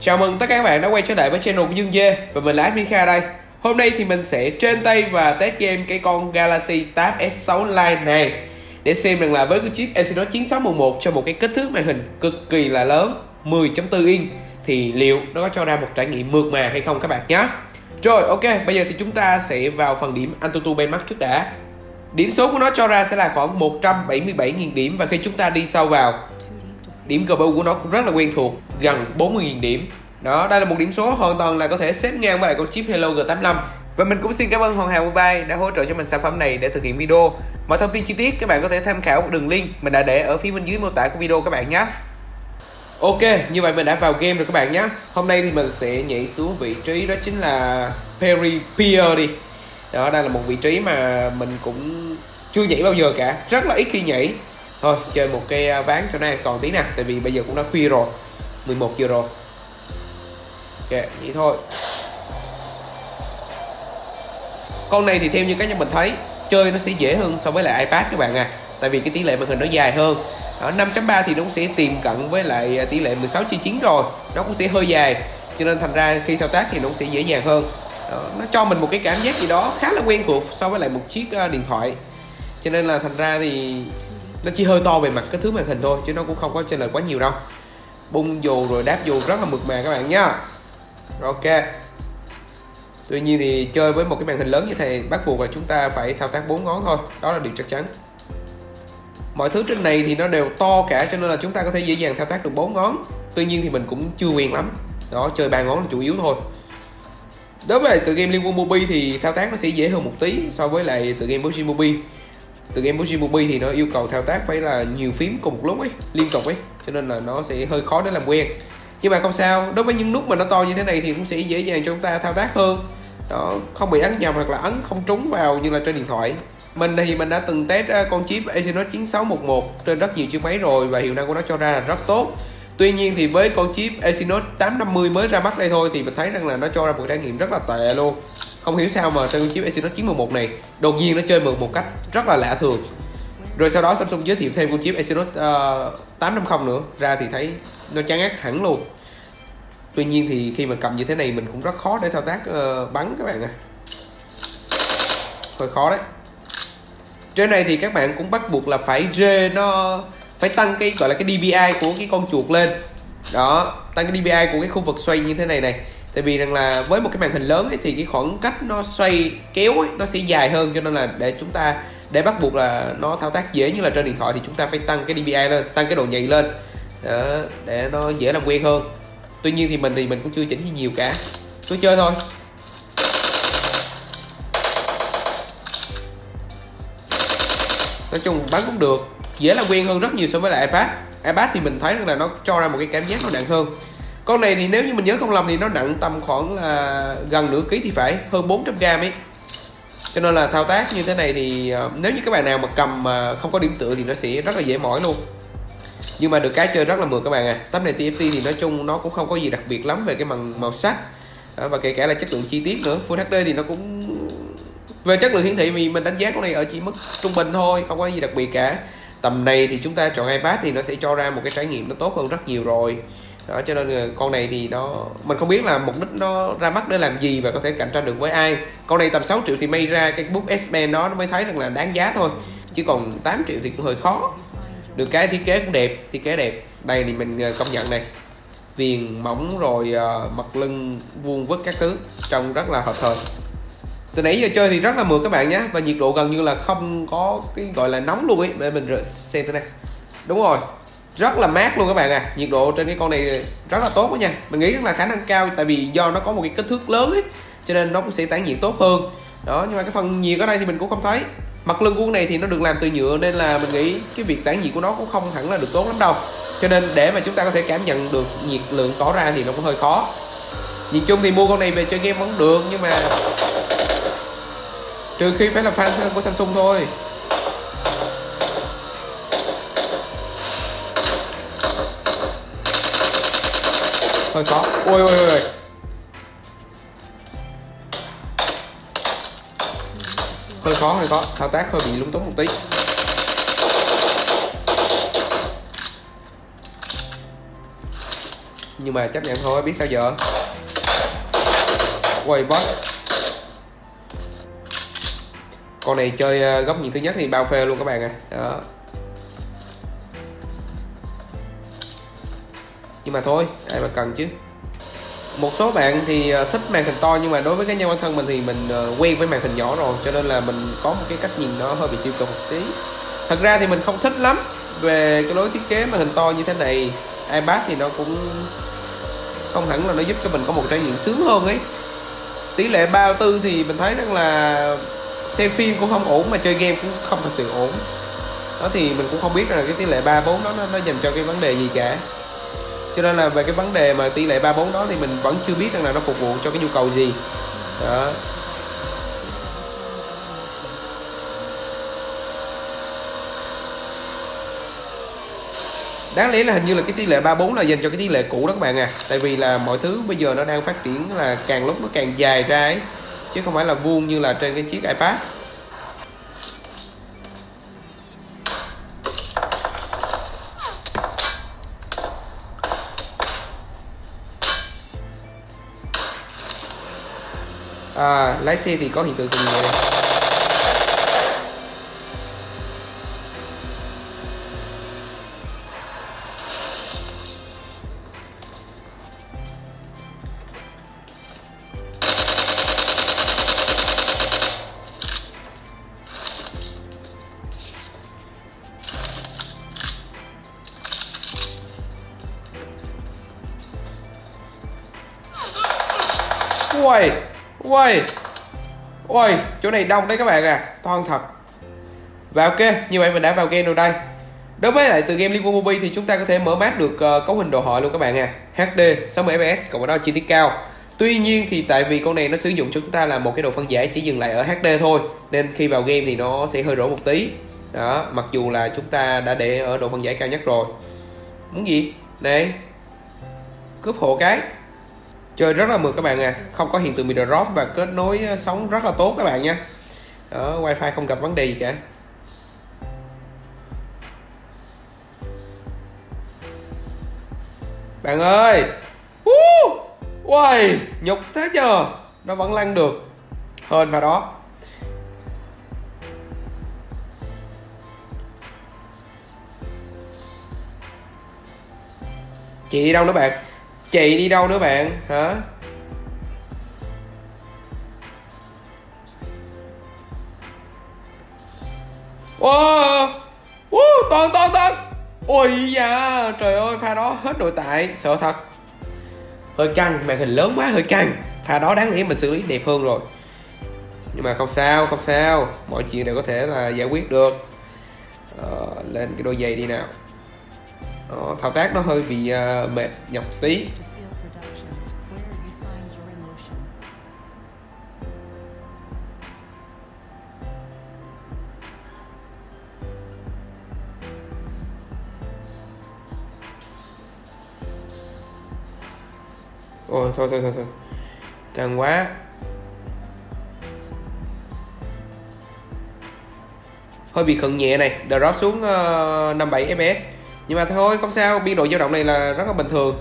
Chào mừng tất cả các bạn đã quay trở lại với channel của Dương Dê Và mình là Admin Kha đây. Hôm nay thì mình sẽ trên tay và test game cái con Galaxy Tab S6 Lite này. Để xem rằng là với cái chip Exynos 9611 cho một cái kích thước màn hình cực kỳ là lớn 10.4 inch Thì liệu nó có cho ra một trải nghiệm mượt mà hay không các bạn nhé. Rồi ok, bây giờ thì chúng ta sẽ vào phần điểm Antutu Benchmark trước đã. Điểm số của nó cho ra sẽ là khoảng 177.000 điểm Và khi chúng ta đi sâu vào Điểm GPU của nó cũng rất là quen thuộc Gần 40.000 điểm. Đó, đây là một điểm số hoàn toàn là có thể xếp ngang với lại con chip Hello G85 Và mình cũng xin cảm ơn Hoàng Hà Mobile đã hỗ trợ cho mình sản phẩm này để thực hiện video. Mọi thông tin chi tiết các bạn có thể tham khảo một đường link mình đã để ở phía bên dưới mô tả của video các bạn nhé. Ok, như vậy mình đã vào game rồi các bạn nhé. Hôm nay thì mình sẽ nhảy xuống vị trí đó chính là Perry Pier đi. Đó, đây là một vị trí mà mình cũng chưa nhảy bao giờ cả. Rất là ít khi nhảy. Thôi, chơi một cái à, ván cho nó an toàn tí nè Tại vì bây giờ cũng đã khuya rồi 11 giờ rồi. Ok, vậy thôi. Con này thì theo như cá nhân mình thấy Chơi nó sẽ dễ hơn so với lại iPad các bạn à Tại vì cái tỷ lệ màn hình nó dài hơn. Ở 5.3 thì nó cũng sẽ tìm cận với lại à, tỷ lệ 16 chia 9 rồi Nó cũng sẽ hơi dài Cho nên thành ra khi thao tác thì nó cũng sẽ dễ dàng hơn. Đó, Nó cho mình một cái cảm giác gì đó khá là quen thuộc so với lại một chiếc à, điện thoại. Cho nên là thành ra thì nó chỉ hơi to về mặt cái thứ màn hình thôi, chứ nó cũng không có chênh lệch quá nhiều đâu. Bung dù rồi đáp dù rất là mượt mà các bạn nhá. Ok. Tuy nhiên thì chơi với một cái màn hình lớn như thế bắt buộc là chúng ta phải thao tác bốn ngón thôi. Đó là điều chắc chắn. Mọi thứ trên này thì nó đều to cả, cho nên là chúng ta có thể dễ dàng thao tác được bốn ngón. Tuy nhiên thì mình cũng chưa quen lắm. Đó, chơi ba ngón là chủ yếu thôi. Đối với lại tựa game liên quân mobi thì thao tác nó sẽ dễ hơn một tí so với lại tựa game PUBG mobi từ game PUBG Mobile thì nó yêu cầu thao tác phải là nhiều phím cùng một lúc ấy, liên tục ấy, cho nên là nó sẽ hơi khó để làm quen. Nhưng mà không sao, đối với những nút mà nó to như thế này thì cũng sẽ dễ dàng cho chúng ta thao tác hơn. Đó, không bị ấn nhầm hoặc là ấn không trúng vào như là trên điện thoại. Mình thì mình đã từng test à, con chip Exynos 9611 trên rất nhiều chiếc máy rồi và hiệu năng của nó cho ra là rất tốt. Tuy nhiên thì với con chip Exynos 850 mới ra mắt đây thôi thì mình thấy rằng là nó cho ra một trải nghiệm rất là tệ luôn không hiểu sao mà trên con chip Exynos 911 này. Đột nhiên nó chơi mượt một cách rất là lạ thường. Rồi sau đó Samsung giới thiệu thêm con chip Exynos uh, 850 nữa. Ra thì thấy nó chán ngắt hẳn luôn. Tuy nhiên thì khi mà cầm như thế này mình cũng rất khó để thao tác uh, bắn các bạn à hơi khó đấy. Trên này thì các bạn cũng bắt buộc là phải rê nó phải tăng cái gọi là cái DPI của cái con chuột lên. Đó tăng cái DPI của cái khu vực xoay như thế này này tại vì rằng là với một cái màn hình lớn ấy, thì cái khoảng cách nó xoay kéo ấy, nó sẽ dài hơn cho nên là để chúng ta để bắt buộc là nó thao tác dễ như là trên điện thoại thì chúng ta phải tăng cái DPI lên tăng cái độ nhạy lên. Đó, để nó dễ làm quen hơn. Tuy nhiên thì mình thì mình cũng chưa chỉnh gì nhiều cả. Cứ chơi thôi. Nói chung bắn cũng được. Dễ làm quen hơn rất nhiều so với lại ipad. ipad thì mình thấy rằng là nó cho ra một cái cảm giác nó nặng hơn con này thì nếu như mình nhớ không lầm thì nó nặng tầm khoảng là gần nửa ký thì phải, hơn 400 gram ấy. Cho nên là thao tác như thế này thì ờ, nếu như các bạn nào mà cầm mà không có điểm tựa thì nó sẽ rất là dễ mỏi luôn. Nhưng mà được cái chơi rất là mượt các bạn à. Tấm này TFT thì nói chung nó cũng không có gì đặc biệt lắm về cái màu màu sắc. Và kể cả là chất lượng chi tiết nữa. Full HD thì nó cũng về chất lượng hiển thị thì mình đánh giá con này ở chỉ mức trung bình thôi, không có gì đặc biệt cả. Tầm này thì chúng ta chọn iPad thì nó sẽ cho ra một cái trải nghiệm nó tốt hơn rất nhiều rồi đó cho nên con này thì nó mình không biết là mục đích nó ra mắt để làm gì và có thể cạnh tranh được với ai. Con này tầm 6 triệu thì may ra cái book S Pen đó nó mới thấy rằng là đáng giá thôi. Chứ còn 8 triệu thì cũng hơi khó. Được cái thiết kế cũng đẹp thiết kế đẹp. Đây thì mình ờ, công nhận này. Viền mỏng rồi uh, mặt lưng vuông vức các thứ trông rất là hợp thời. Từ nãy giờ chơi thì rất là mượt các bạn nhé và nhiệt độ gần như là không có cái gọi là nóng luôn ấy để mình xem thế này. Đúng rồi rất là mát luôn các bạn à. Nhiệt độ trên cái con này rất là tốt đó nha. Mình nghĩ rất là khả năng cao tại vì do nó có một cái kích thước lớn ấy, cho nên nó cũng sẽ tản nhiệt tốt hơn. Đó, nhưng mà cái phần nhiệt ở đây thì mình cũng không thấy. Mặt lưng của con này thì nó được làm từ nhựa nên là mình nghĩ cái việc tản nhiệt của nó cũng không hẳn là được tốt lắm đâu. Cho nên để mà chúng ta có thể cảm nhận được nhiệt lượng tỏ ra thì nó cũng hơi khó. Nhìn chung thì mua con này về chơi game vẫn được, nhưng mà trừ khi phải là fan của Samsung thôi. Hơi khó ôi ôi ôi hơi khó hơi khó thao tác hơi bị lúng túng một tí. Nhưng mà chấp nhận thôi, biết sao giờ? Quay boss con này chơi ờ, góc nhìn thứ nhất thì bao phê luôn các bạn à đó. Nhưng mà thôi ai mà cần chứ. Một số bạn thì ờ, thích màn hình to nhưng mà đối với cái nhân bản thân mình thì mình ờ, quen với màn hình nhỏ rồi cho nên là mình có một cái cách nhìn nó hơi bị tiêu cực một tí. Thật ra thì mình không thích lắm về cái lối thiết kế màn hình to như thế này. ipad thì nó cũng không hẳn là nó giúp cho mình có một trải nghiệm sướng hơn ấy. Tỷ lệ 34 thì mình thấy rằng là xem phim cũng không ổn mà chơi game cũng không thật sự ổn. Đó thì mình cũng không biết là cái tỷ lệ 34 đó nó, nó dành cho cái vấn đề gì cả cho nên là về cái vấn đề mà tỷ lệ 34 đó thì mình vẫn chưa biết rằng là nó phục vụ cho cái nhu cầu gì. Đó. Đáng lẽ là hình như là cái tỷ lệ 34 là dành cho cái tỷ lệ cũ đó các bạn à. Tại vì là mọi thứ bây giờ nó đang phát triển là càng lúc nó càng dài ra ấy, chứ không phải là vuông như là trên cái chiếc iPad. À, lái xe thì có hiện tượng từng này Ui, ui, ui, chỗ này đông đấy các bạn à, toan thật. Và ok, như vậy mình đã vào game rồi đây. Đối với lại từ game Liên Quân Mobile thì chúng ta có thể mở mát được uh, cấu hình đồ họa luôn các bạn à. HD 60 fps cộng với đó chi tiết cao. Tuy nhiên thì tại vì con này nó sử dụng cho chúng ta là một cái độ phân giải chỉ dừng lại ở HD thôi nên khi vào game thì nó sẽ hơi rỗ một tí. Đó, mặc dù là chúng ta đã để ở độ phân giải cao nhất rồi. Muốn gì? đây, Cướp hộ cái chơi rất là mượt các bạn à không có hiện tượng bị drop và kết nối ờ, sóng rất là tốt các bạn nha. Đó, wifi không gặp vấn đề gì cả. Bạn ơi! Uầy! Nhục thế chờ nó vẫn lăn được. Hơn vào đó. Chị đi đâu nữa bạn? Chị đi đâu nữa bạn? Hả? Wow! Wow toàn toàn toàn! Ôi da trời ơi pha đó hết nội tại sợ thật. Hơi căng màn hình lớn quá hơi căng. Pha đó đáng lẽ mình xử lý đẹp hơn rồi. Nhưng mà không sao không sao. Mọi chuyện đều có thể là giải quyết được. Ờ, lên cái đôi giày đi nào. Ờ, thao tác nó hơi bị uh, mệt nhọc tí. Ôi thôi thôi thôi thôi. Càng quá. Hơi bị khẩn nhẹ này. Drop xuống uh, 57 fps nhưng mà thôi, không sao, biên độ dao động này là rất là bình thường.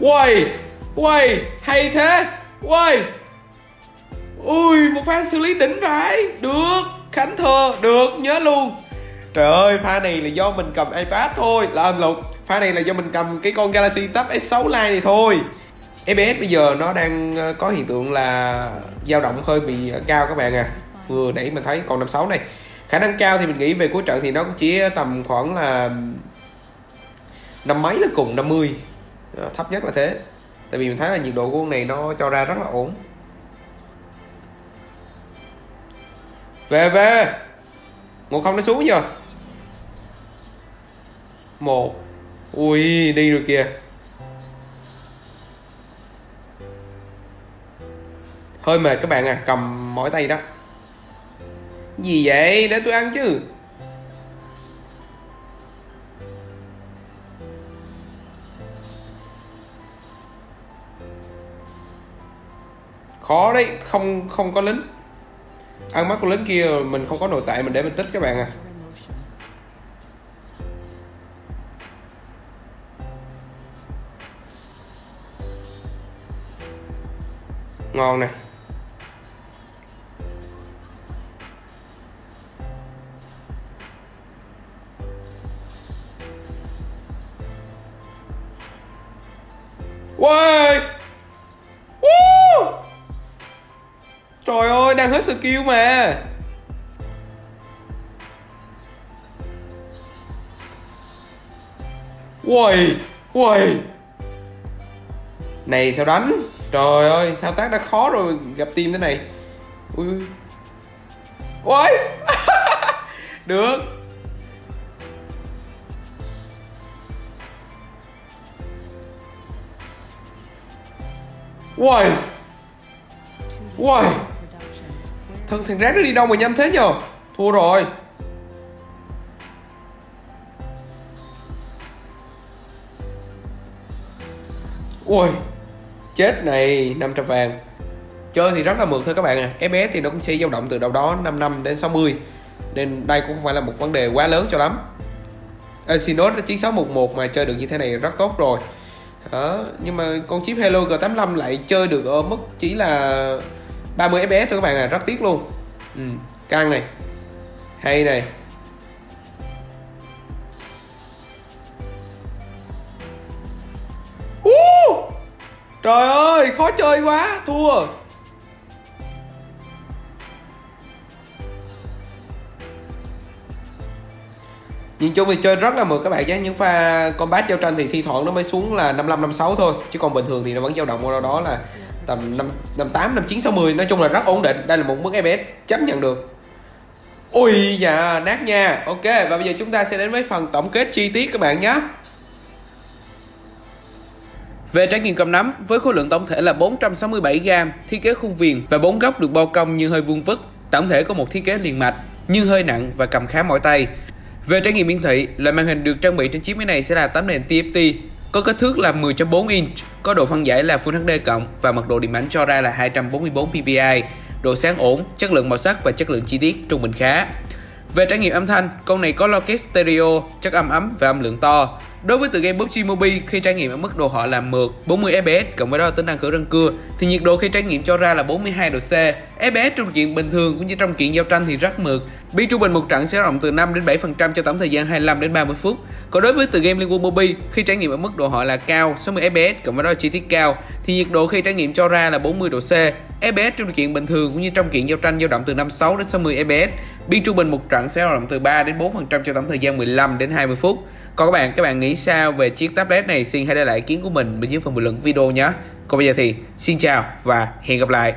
Uầy Uầy, Hay thế. Uầy. Ui, một pha xử lý đỉnh vãi. Được, Khánh thơ, Được, nhớ luôn. Trời ơi, pha này là do mình cầm iPad thôi Là âm lục Pha này là do mình cầm cái con Galaxy Tab S6 Lite này thôi. EPS bây giờ nó đang ờ, có hiện tượng là dao động hơi bị cao các bạn à. Vừa nãy mình thấy còn 56 này. Khả năng cao thì mình nghĩ về cuối trận thì nó cũng chỉ tầm khoảng là năm mấy là cùng 50 ờ, thấp nhất là thế. Tại vì mình thấy là nhiệt độ của con này nó cho ra rất là ổn. Về về. Một không nó xuống chưa? Một. Ui đi rồi kìa hơi mệt các bạn à cầm mỏi tay đó. Gì vậy? Để tôi ăn chứ. Khó đấy, không không có lính. Ăn mắt con lính kia, mình không có nội tại mình để mình tích các bạn à. Ngon nè. Wow! Woo! Trời ơi, đang hết skill mà. Uầy, uầy. Này sao đánh? Trời ơi, thao tác đã khó rồi gặp team thế này. Ui. Uầy! Được. Uầy Uầy Thằng thằng rác nó đi đâu mà nhanh thế nhờ? Thua rồi. Ui Chết này 500 vàng. Chơi thì rất là mượt thôi các bạn à. FPS thì nó cũng sẽ dao động từ đâu đó 55 đến 60 Nên đây cũng không phải là một vấn đề quá lớn cho lắm. Exynos 9611 mà chơi được như thế này rất tốt rồi đó nhưng mà con chip Hello G85 lại chơi được ở mức chỉ là 30 fps thôi các bạn à rất tiếc luôn. Ừ, căng này. Hay này. Uh! trời ơi khó chơi quá thua. Nhìn chung thì chơi rất là mượt các bạn nhé. Những pha combat giao tranh thì thi thoảng nó mới xuống là 55 56 thôi. Chứ còn bình thường thì nó vẫn dao động ở đâu đó là tầm 5 58 59 60 nói chung là rất ổn định. Đây là một mức FPS chấp nhận được. Ui dạ nát nha. Ok và bây giờ chúng ta sẽ đến với phần tổng kết chi tiết các bạn nhé. Về trải nghiệm cầm nắm, với khối lượng tổng thể là 467g, thiết kế khung viền và bốn góc được bao cong như hơi vuông vức, tổng thể có một thiết kế liền mạch, nhưng hơi nặng và cầm khá mỏi tay. Về trải nghiệm hiển thị, loại màn hình được trang bị trên chiếc máy này sẽ là tấm nền TFT, có kích thước là 10.4 inch, có độ phân giải là Full HD cộng và mật độ điểm ảnh cho ra là 244 ppi, độ sáng ổn, chất lượng màu sắc và chất lượng chi tiết trung bình khá. Về trải nghiệm âm thanh, con này có loa kép stereo, chất âm ấm và âm lượng to. Đối với tựa game PUBG Mobile khi trải nghiệm ở mức độ họ là mượt 40 fps cộng với đó tính năng khử răng cưa thì nhiệt độ khi trải nghiệm cho ra là 42 độ C. FPS trong chuyện bình thường cũng như trong chuyện giao tranh thì rất mượt. Bi trung bình một trận sẽ rộng từ 5 đến 7% cho tổng thời gian 25 đến 30 phút. Còn đối với tựa game Liên Quân Mobile khi trải nghiệm ở mức độ họ là cao 60 fps cộng với đó chi tiết cao thì nhiệt độ khi trải nghiệm cho ra là 40 độ C. FPS trong điều kiện bình thường cũng như trong kiện giao tranh dao động từ 56 đến 60 fps. Biên trung bình một trận sẽ dao động từ 3 đến 4% cho tổng thời gian 15 đến 20 phút. Còn các bạn, các bạn nghĩ sao về chiếc tablet này? Xin hãy để lại ý kiến của mình bên dưới phần bình luận video nhé. Còn bây giờ thì xin chào và hẹn gặp lại.